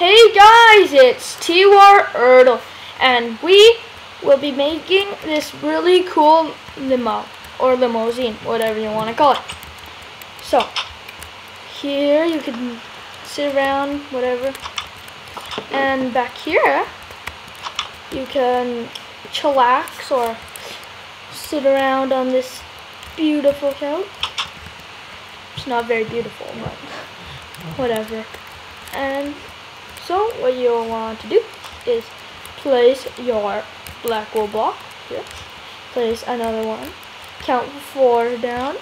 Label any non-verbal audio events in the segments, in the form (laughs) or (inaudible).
Hey guys, it's T-War Erdl, and we will be making this really cool limo, or limousine, whatever you want to call it. So, here you can sit around, whatever, and back here, you can chillax or sit around on this beautiful couch. It's not very beautiful, but (laughs) whatever. And so what you'll want to do is place your black wool block here, place another one, count four down,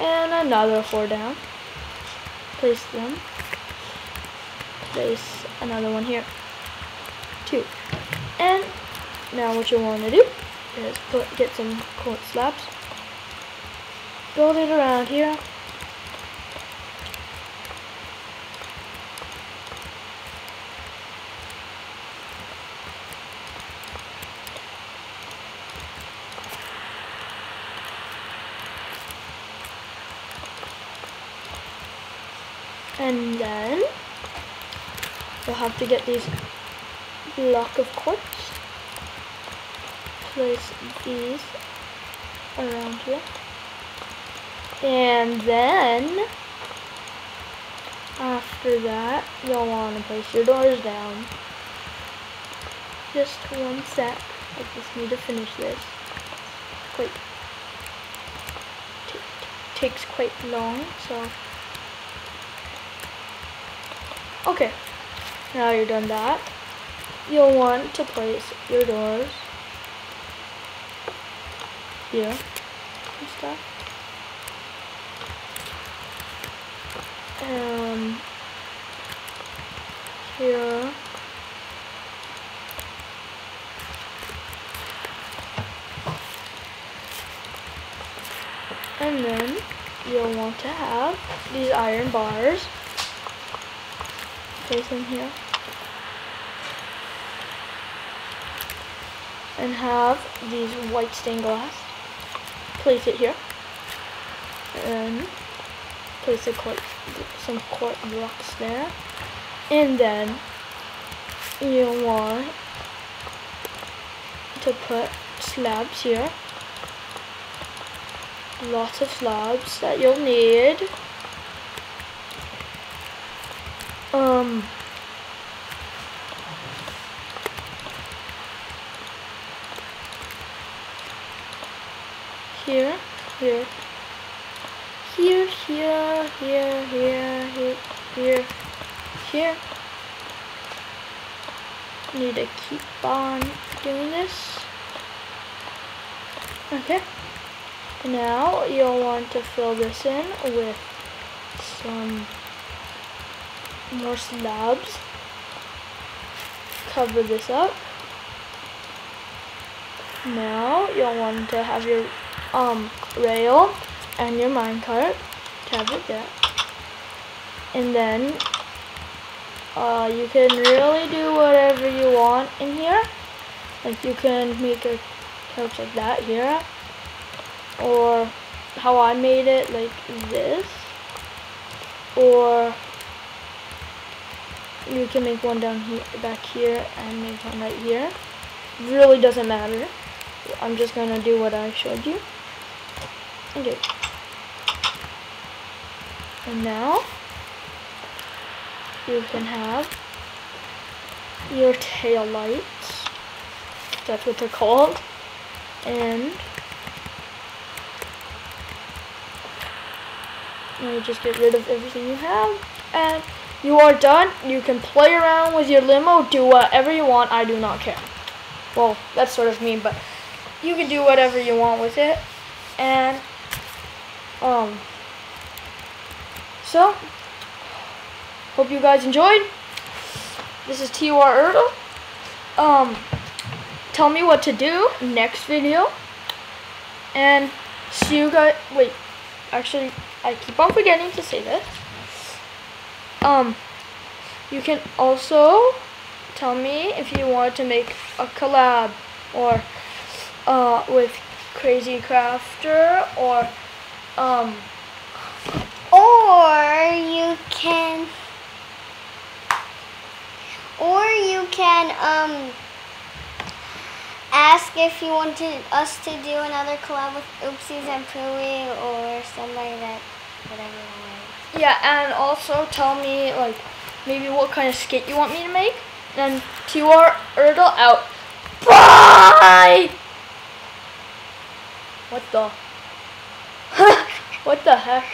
and another four down, place them, place another one here, two, and now what you want to do is put get some quartz slabs, build it around here, and then you'll have to get these block of quartz. Place these around here. And then after that you'll want to place your doors down. Just one sec. I just need to finish this. Quite takes quite long so Okay, now you're done that, you'll want to place your doors here and stuff. Um, here. And then you'll want to have these iron bars place in here. And have these white stained glass. Place it here. And place quart, some quart blocks there. And then you want to put slabs here. Lots of slabs that you'll need. Um. Here, here. Here, here, here, here, here, here. Need to keep on doing this. Okay. Now you'll want to fill this in with some more slabs. Cover this up. Now you'll want to have your um rail and your minecart. Have it there. And then uh, you can really do whatever you want in here. Like you can make a couch like that here. Or how I made it like this. Or you can make one down here, back here, and make one right here. Really doesn't matter. I'm just gonna do what I showed you. Okay. And now, you can have your tail lights. That's what they're called. And you just get rid of everything you have. And you are done. You can play around with your limo, do whatever you want. I do not care. Well, that's sort of mean, but you can do whatever you want with it. And, um, so, hope you guys enjoyed. This is T.R. Erdl. Um, tell me what to do next video. And see you guys, wait, actually, I keep on forgetting to say this. Um, you can also tell me if you want to make a collab or uh, with Crazy Crafter or um, or you can or you can um ask if you wanted us to do another collab with Oopsies and Pooey or somebody that whatever. Yeah, and also tell me like maybe what kind of skit you want me to make. And TR Erdl out. Bye. What the? (laughs) what the heck?